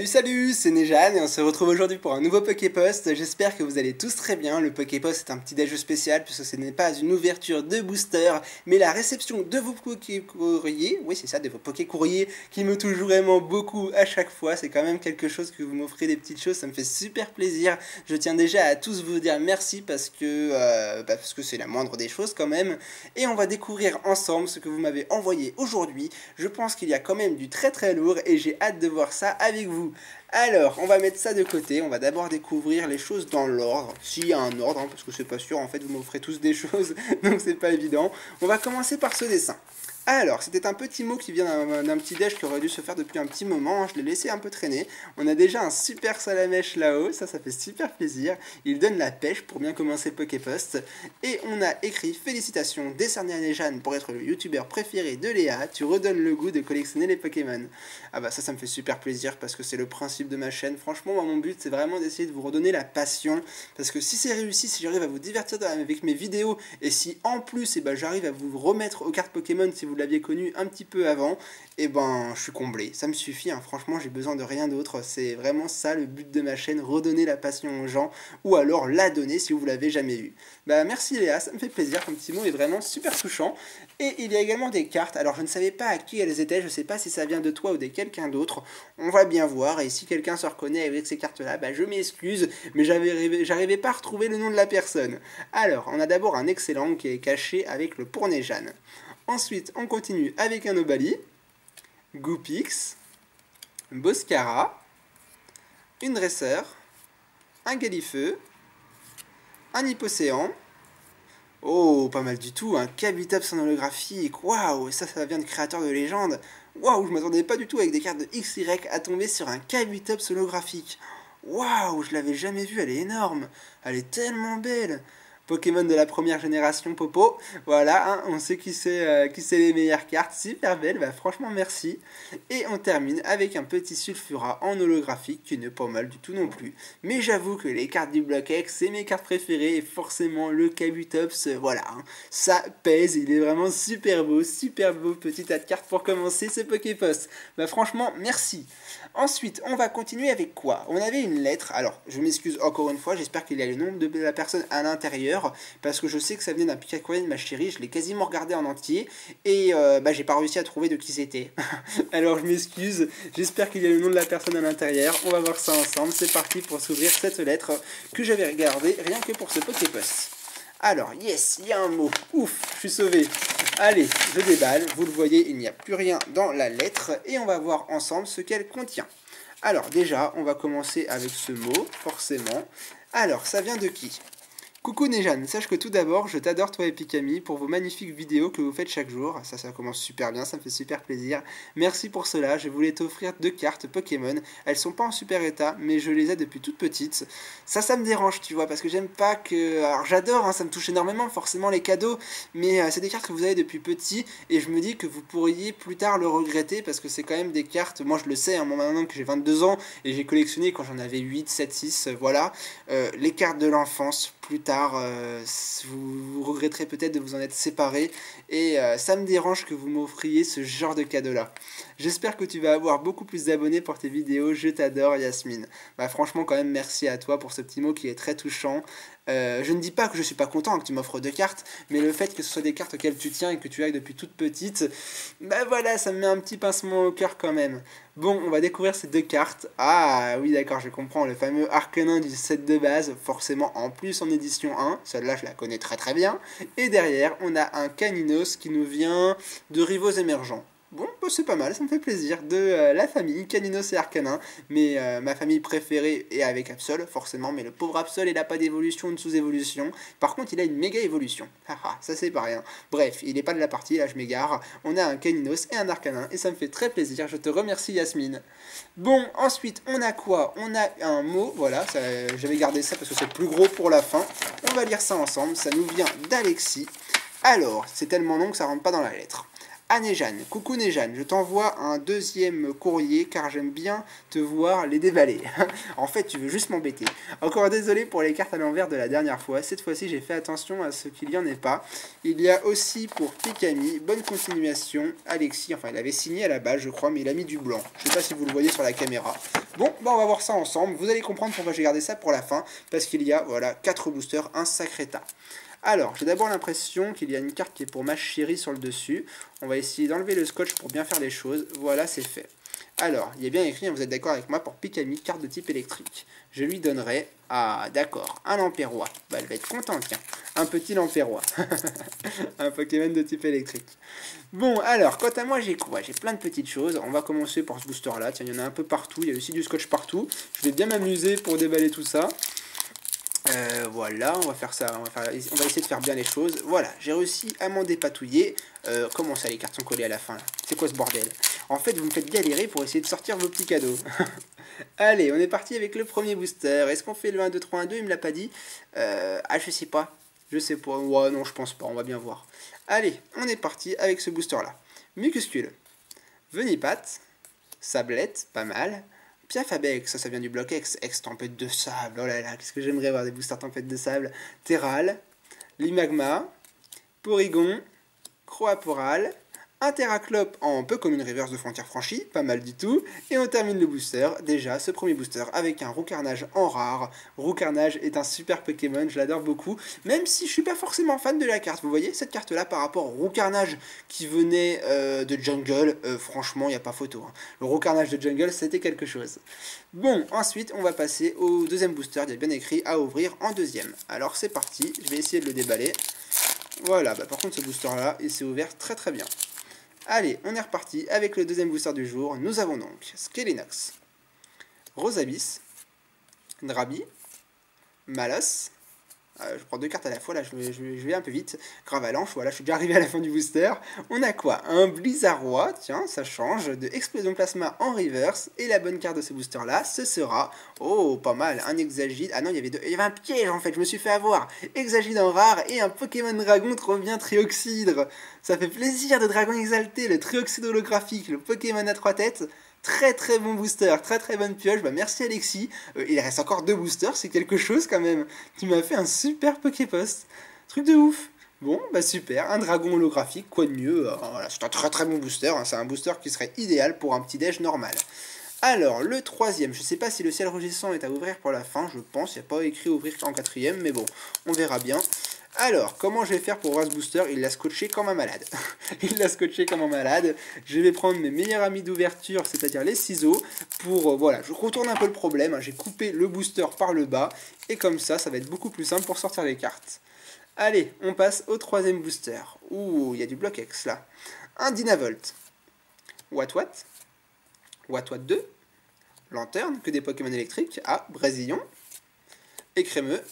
Salut salut, c'est Nejan et on se retrouve aujourd'hui pour un nouveau Poképost. J'espère que vous allez tous très bien. Le Poképost est un petit déjeu spécial puisque ce n'est pas une ouverture de booster, mais la réception de vos Poké-courriers. Oui, c'est ça, de vos Poké-courriers qui me touchent vraiment beaucoup à chaque fois. C'est quand même quelque chose que vous m'offrez des petites choses, ça me fait super plaisir. Je tiens déjà à tous vous dire merci parce que euh, bah, parce que c'est la moindre des choses quand même. Et on va découvrir ensemble ce que vous m'avez envoyé aujourd'hui. Je pense qu'il y a quand même du très très lourd et j'ai hâte de voir ça avec vous. Alors, on va mettre ça de côté. On va d'abord découvrir les choses dans l'ordre. S'il y a un ordre, hein, parce que c'est pas sûr. En fait, vous m'offrez tous des choses, donc c'est pas évident. On va commencer par ce dessin. Alors, c'était un petit mot qui vient d'un petit déj qui aurait dû se faire depuis un petit moment. Je l'ai laissé un peu traîner. On a déjà un super salamèche là-haut. Ça, ça fait super plaisir. Il donne la pêche pour bien commencer Poképost. Et on a écrit Félicitations, décerné à Nejan pour être le youtubeur préféré de Léa. Tu redonnes le goût de collectionner les Pokémon. Ah bah ça, ça me fait super plaisir parce que c'est le principe de ma chaîne. Franchement, moi, mon but, c'est vraiment d'essayer de vous redonner la passion. Parce que si c'est réussi, si j'arrive à vous divertir avec mes vidéos et si en plus, eh ben, j'arrive à vous remettre aux cartes Pokémon si vous l'aviez connu un petit peu avant, et eh ben je suis comblé. Ça me suffit, hein. franchement j'ai besoin de rien d'autre. C'est vraiment ça le but de ma chaîne, redonner la passion aux gens, ou alors la donner si vous l'avez jamais eu. Bah merci Léa, ça me fait plaisir, ton petit mot est vraiment super touchant. Et il y a également des cartes, alors je ne savais pas à qui elles étaient, je ne sais pas si ça vient de toi ou de quelqu'un d'autre. On va bien voir, et si quelqu'un se reconnaît avec ces cartes-là, bah je m'excuse, mais j'arrivais pas à retrouver le nom de la personne. Alors, on a d'abord un excellent qui est caché avec le Jeanne. Ensuite, on continue avec un Obali, Goopix, Boscara, une dresseur, un Galifeu, un Hippocéan, Oh, pas mal du tout, un Kabutops en holographique, waouh, ça, ça vient de créateur de légende. Waouh, je m'attendais pas du tout avec des cartes de XY à tomber sur un Kabutops holographique. Waouh, je l'avais jamais vu, elle est énorme, elle est tellement belle. Pokémon de la première génération Popo. Voilà, hein, on sait qui c'est euh, qui c'est les meilleures cartes. Super belle, bah, franchement merci. Et on termine avec un petit Sulfura en holographique qui n'est pas mal du tout non plus. Mais j'avoue que les cartes du bloc X, c'est mes cartes préférées et forcément le Kabutops, euh, voilà, hein, ça pèse. Il est vraiment super beau, super beau petit tas de cartes pour commencer ce Poképost. Bah franchement, merci. Ensuite, on va continuer avec quoi? On avait une lettre. Alors, je m'excuse encore une fois, j'espère qu'il y a le nom de la personne à l'intérieur parce que je sais que ça venait d'un Pikachu de ma chérie, je l'ai quasiment regardé en entier et euh, bah, j'ai pas réussi à trouver de qui c'était. Alors je m'excuse, j'espère qu'il y a le nom de la personne à l'intérieur, on va voir ça ensemble, c'est parti pour s'ouvrir cette lettre que j'avais regardée rien que pour ce Poképost. Alors, yes, il y a un mot. Ouf, je suis sauvé. Allez, je déballe. Vous le voyez, il n'y a plus rien dans la lettre. Et on va voir ensemble ce qu'elle contient. Alors, déjà, on va commencer avec ce mot, forcément. Alors, ça vient de qui? Coucou Nejan, sache que tout d'abord, je t'adore toi et Pikami pour vos magnifiques vidéos que vous faites chaque jour. Ça, ça commence super bien, ça me fait super plaisir. Merci pour cela, je voulais t'offrir deux cartes Pokémon. Elles sont pas en super état, mais je les ai depuis toutes petites. Ça, ça me dérange, tu vois, parce que j'aime pas que... Alors j'adore, hein, ça me touche énormément, forcément les cadeaux, mais euh, c'est des cartes que vous avez depuis petit, et je me dis que vous pourriez plus tard le regretter, parce que c'est quand même des cartes, moi je le sais, hein, moi maintenant que j'ai 22 ans, et j'ai collectionné quand j'en avais 8, 7, 6, voilà, euh, les cartes de l'enfance plus tard, euh, vous, regretterez peut-être de vous en être séparé. Et euh, ça me dérange que vous m'offriez ce genre de cadeau-là. J'espère que tu vas avoir beaucoup plus d'abonnés pour tes vidéos. Je t'adore, Yasmine. Bah, franchement, quand même, merci à toi pour ce petit mot qui est très touchant. Euh, je ne dis pas que je suis pas content que tu m'offres deux cartes, mais le fait que ce soit des cartes auxquelles tu tiens et que tu ailles depuis toute petite, bah voilà, ça me met un petit pincement au cœur quand même. Bon, on va découvrir ces deux cartes. Ah oui, d'accord, je comprends. Le fameux Arcanin du set de base, forcément en plus en édition 1. Celle-là, je la connais très très bien. Et derrière, on a un Caninos qui nous vient de Rivaux émergents. Bon, bah, c'est pas mal, ça me fait plaisir. De euh, la famille, Caninos et Arcanin. Mais euh, ma famille préférée est avec Absol, forcément. Mais le pauvre Absol, il n'a pas d'évolution, une sous-évolution. Par contre, il a une méga évolution. Haha, ça c'est pas rien. Bref, il n'est pas de la partie, là je m'égare. On a un Caninos et un Arcanin. Et ça me fait très plaisir. Je te remercie, Yasmine. Bon, ensuite, on a quoi? On a un mot, voilà. J'avais gardé ça parce que c'est plus gros pour la fin. On va lire ça ensemble. Ça nous vient d'Alexis. Alors, c'est tellement long que ça rentre pas dans la lettre. À Nejane. Coucou Nejane, je t'envoie un deuxième courrier car j'aime bien te voir les déballer. en fait, tu veux juste m'embêter. Encore désolé pour les cartes à l'envers de la dernière fois. Cette fois-ci, j'ai fait attention à ce qu'il n'y en ait pas. Il y a aussi pour Pikami, bonne continuation. Alexis, enfin, il avait signé à la base, je crois, mais il a mis du blanc. Je sais pas si vous le voyez sur la caméra. Bon, bah on va voir ça ensemble. Vous allez comprendre pourquoi j'ai gardé ça pour la fin. Parce qu'il y a, voilà, 4 boosters, un sacré tas. Alors, j'ai d'abord l'impression qu'il y a une carte qui est pour ma chérie sur le dessus. On va essayer d'enlever le scotch pour bien faire les choses. Voilà, c'est fait. Alors, il est bien écrit, hein, vous êtes d'accord avec moi, pour Pikami, carte de type électrique. Je lui donnerai, ah d'accord, un lampérois. Bah, elle va être contente, tiens. Un petit lampérois. un Pokémon de type électrique. Bon, alors, quant à moi, j'ai quoi? J'ai plein de petites choses. On va commencer par ce booster-là. Tiens, il y en a un peu partout. Il y a aussi du scotch partout. Je vais bien m'amuser pour déballer tout ça. Euh, voilà, on va faire ça, on va, essayer de faire bien les choses. Voilà, j'ai réussi à m'en dépatouiller. Euh, comment ça, les cartes sont collées à la fin C'est quoi ce bordel? En fait, vous me faites galérer pour essayer de sortir vos petits cadeaux. Allez, on est parti avec le premier booster. Est-ce qu'on fait le 1, 2, 3, 1, 2 Il me l'a pas dit. Euh, ah, je sais pas. Je sais pas. Ouais, non, je pense pas. On va bien voir. Allez, on est parti avec ce booster-là. Mucuscule. Venipat. Sablette, pas mal. Piafabec, ça, ça vient du bloc X, X tempête de sable, oh là là, qu'est-ce que j'aimerais avoir des boosters tempête de sable. Terral, Limagma, Porygon, Croaporal, un Terraclope en peu comme une reverse de frontière franchie, pas mal du tout. Et on termine le booster, déjà ce premier booster avec un Roucarnage en rare. Roucarnage est un super Pokémon, je l'adore beaucoup, même si je suis pas forcément fan de la carte. Vous voyez cette carte là par rapport au Roucarnage qui venait euh, de Jungle, euh, franchement il n'y a pas photo. Hein. Le Roucarnage de Jungle c'était quelque chose. Bon, ensuite on va passer au deuxième booster, il y bien écrit à ouvrir en deuxième. Alors c'est parti, je vais essayer de le déballer. Voilà, bah par contre ce booster là il s'est ouvert très très bien. Allez, on est reparti avec le deuxième booster du jour. Nous avons donc Skelenox, Rosabis, Drabi, Malos, euh, je prends deux cartes à la fois, là je, vais un peu vite. Gravalanche, voilà, je suis déjà arrivé à la fin du booster. On a quoi? Un Blizzardroid, tiens, ça change, de Explosion Plasma en reverse. Et la bonne carte de ce booster là, ce sera, oh, pas mal, un Exagide. Ah non, il y avait deux, il y avait un piège en fait, je me suis fait avoir. Exagide en rare et un Pokémon Dragon trop bien Trioxydre. Ça fait plaisir de Dragon exalté, le Trioxydre holographique, le Pokémon à trois têtes. Très très bon booster, très très bonne pioche. Bah, merci Alexis. Euh, il reste encore deux boosters, c'est quelque chose quand même. Tu m'as fait un super Poképost. Truc de ouf. Bon, bah super, un dragon holographique, quoi de mieux euh, voilà, C'est un très très bon booster, hein. c'est un booster qui serait idéal pour un petit déj normal. Alors, le troisième, je sais pas si le ciel rugissant est à ouvrir pour la fin, je pense, il n'y a pas écrit ouvrir en quatrième, mais bon, on verra bien. Alors, comment je vais faire pour voir ce booster? Il l'a scotché comme un malade. il l'a scotché comme un malade. Je vais prendre mes meilleurs amis d'ouverture, c'est-à-dire les ciseaux, pour... Euh, voilà, je retourne un peu le problème. Hein. J'ai coupé le booster par le bas, et comme ça, ça va être beaucoup plus simple pour sortir les cartes. Allez, on passe au troisième booster. Ouh, il y a du bloc X là. Un Dynavolt. What What? What What 2. Lanterne, que des Pokémon électriques. Ah, Brésillon. Écrémeux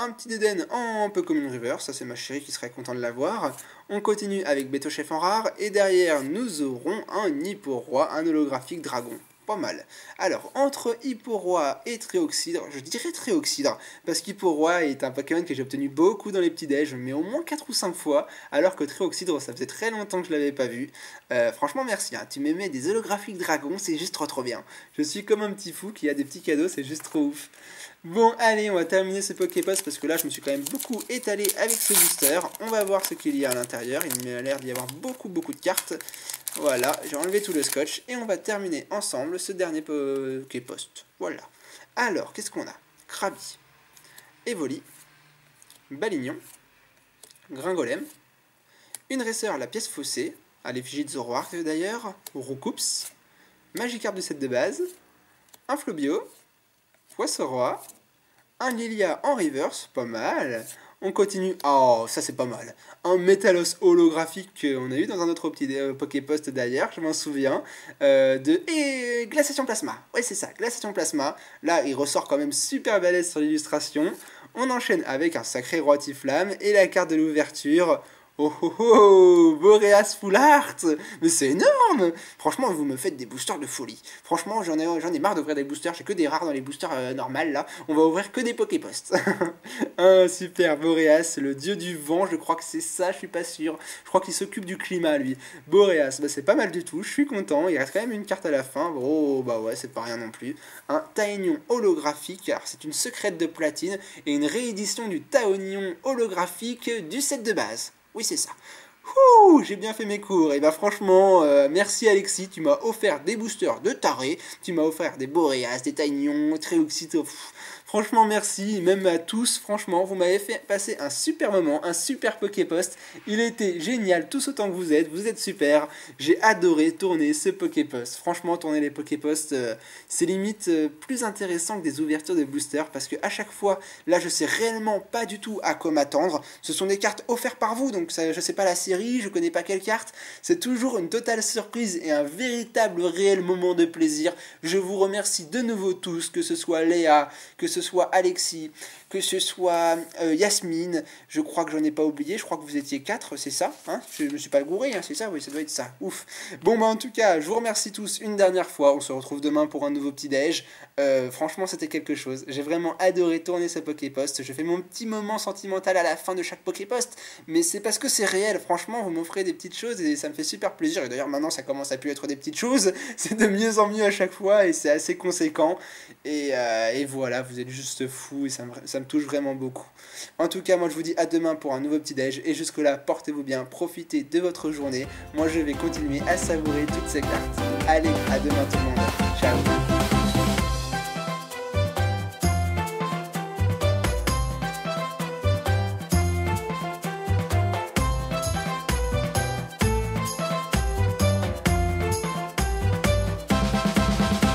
un petit Dédène un peu comme une river, ça c'est ma chérie qui serait content de l'avoir. On continue avec Chef en rare, et derrière nous aurons un Hipporoi, un holographique dragon. Pas mal. Alors, entre Hipporoi et Trioxydre, je dirais Trioxydre, parce qu'Hipporoi est un Pokémon que j'ai obtenu beaucoup dans les petits déj, mais au moins 4 ou 5 fois, alors que Trioxydre, ça faisait très longtemps que je l'avais pas vu. Euh, franchement, merci, hein. tu m'aimais des holographiques dragons, c'est juste trop trop bien. Je suis comme un petit fou qui a des petits cadeaux, c'est juste trop ouf. Bon, allez, on va terminer ce Poképost parce que là, je me suis quand même beaucoup étalé avec ce booster. On va voir ce qu'il y a à l'intérieur. Il m'a l'air d'y avoir beaucoup, beaucoup de cartes. Voilà, j'ai enlevé tout le scotch et on va terminer ensemble ce dernier Poképost. Voilà. Alors, qu'est-ce qu'on a? Krabi, Evoli, Balignon, Gringolem, une Racer, la pièce faussée, à l'effigie de Zoroark d'ailleurs, Roucoups, Magikarp de set de base, un Flobio, Poisson-Roi, un Lilia en reverse, pas mal. On continue, oh ça c'est pas mal, un Metalos holographique qu'on a eu dans un autre petit euh, Poképost d'ailleurs, je m'en souviens, euh, de et Glaciation Plasma, ouais c'est ça, Glaciation Plasma, là il ressort quand même super balèze sur l'illustration, on enchaîne avec un sacré Roi Flamme et la carte de l'ouverture, Oh oh oh Boreas Full Art Mais c'est énorme Franchement, vous me faites des boosters de folie. Franchement, j'en ai, j'en ai marre d'ouvrir des boosters. J'ai que des rares dans les boosters euh, normales, là. On va ouvrir que des Poképosts. ah, super Boreas, le dieu du vent. Je crois que c'est ça, je suis pas sûr. Je crois qu'il s'occupe du climat, lui. Boreas, bah, c'est pas mal du tout. Je suis content. Il reste quand même une carte à la fin. Oh, bah ouais, c'est pas rien non plus. Un Taignon holographique. Alors, c'est une secrète de platine et une réédition du Taignon holographique du set de base. Oui, c'est ça. J'ai bien fait mes cours. Et bah franchement, euh, merci Alexis, tu m'as offert des boosters de taré, tu m'as offert des Boreas, des Taignon, Tréoxyto. Franchement, merci, même à tous. Franchement, vous m'avez fait passer un super moment, un super Poképost. Il était génial, tous autant que vous êtes. Vous êtes super. J'ai adoré tourner ce Poképost. Franchement, tourner les Poképosts, euh, c'est limite euh, plus intéressant que des ouvertures de boosters parce que à chaque fois, là, je sais réellement pas du tout à quoi m'attendre. Ce sont des cartes offertes par vous, donc ça, je sais pas la série, je connais pas quelle carte. C'est toujours une totale surprise et un véritable réel moment de plaisir. Je vous remercie de nouveau tous, que ce soit Léa, que ce soit Alexis, que ce soit euh, Yasmine, je crois que j'en ai pas oublié, je crois que vous étiez quatre, c'est ça hein? Je me suis pas gouré, hein, c'est ça? Oui, ça doit être ça. Ouf. Bon, bah en tout cas, je vous remercie tous une dernière fois. On se retrouve demain pour un nouveau petit-déj. Euh, franchement, c'était quelque chose. J'ai vraiment adoré tourner ce Poképost. Je fais mon petit moment sentimental à la fin de chaque Poképost, mais c'est parce que c'est réel. Franchement, vous m'offrez des petites choses et ça me fait super plaisir. Et d'ailleurs, maintenant, ça commence à plus être des petites choses. C'est de mieux en mieux à chaque fois et c'est assez conséquent. Et, euh, voilà, vous êtes juste fou et ça me, ça me touche vraiment beaucoup. En tout cas, moi je vous dis à demain pour un nouveau petit déj et jusque là, portez-vous bien, profitez de votre journée. Moi je vais continuer à savourer toutes ces cartes. Allez, à demain tout le monde. Ciao